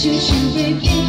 处处被骗